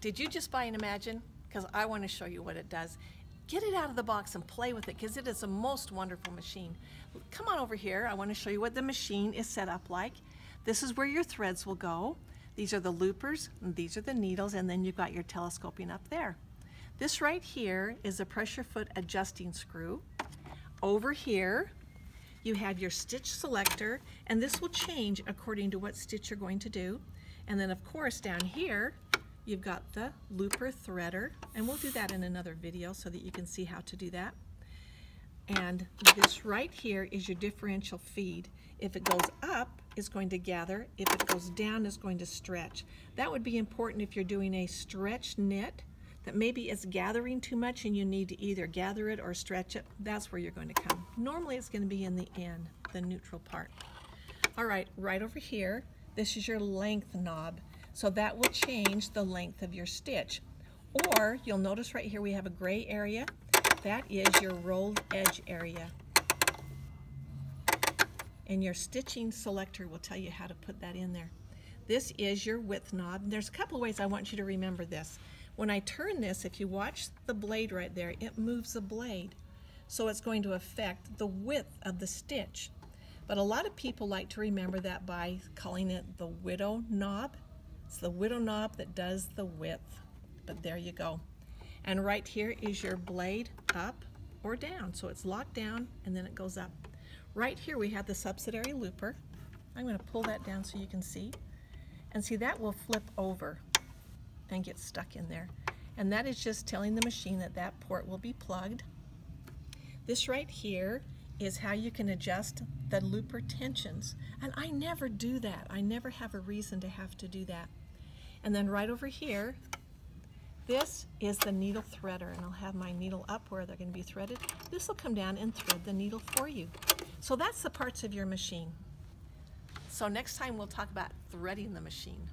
Did you just buy an Imagine? Because I want to show you what it does. Get it out of the box and play with it because it is a most wonderful machine. Come on over here. I want to show you what the machine is set up like. This is where your threads will go. These are the loopers, and these are the needles, and then you've got your telescoping up there. This right here is a pressure foot adjusting screw. Over here, you have your stitch selector, and this will change according to what stitch you're going to do. And then of course down here, you've got the looper threader, and we'll do that in another video so that you can see how to do that. And this right here is your differential feed. If it goes up, it's going to gather. If it goes down, it's going to stretch. That would be important if you're doing a stretch knit that maybe it's gathering too much and you need to either gather it or stretch it. That's where you're going to come. Normally it's going to be in the end, the neutral part. All right, right over here, this is your length knob. So that will change the length of your stitch. Or you'll notice right here we have a gray area. That is your rolled edge area. And your stitching selector will tell you how to put that in there. This is your width knob. There's a couple ways I want you to remember this. When I turn this, if you watch the blade right there, it moves the blade. So it's going to affect the width of the stitch. But a lot of people like to remember that by calling it the widow knob. It's the widow knob that does the width. But there you go. And right here is your blade up or down. So it's locked down and then it goes up. Right here we have the subsidiary looper. I'm going to pull that down so you can see. And see that will flip over and get stuck in there. And that is just telling the machine that that port will be plugged. This right here is how you can adjust the looper tensions. And I never do that. I never have a reason to have to do that. And then right over here, this is the needle threader, and I'll have my needle up where they're going to be threaded. This will come down and thread the needle for you. So that's the parts of your machine. So next time we'll talk about threading the machine.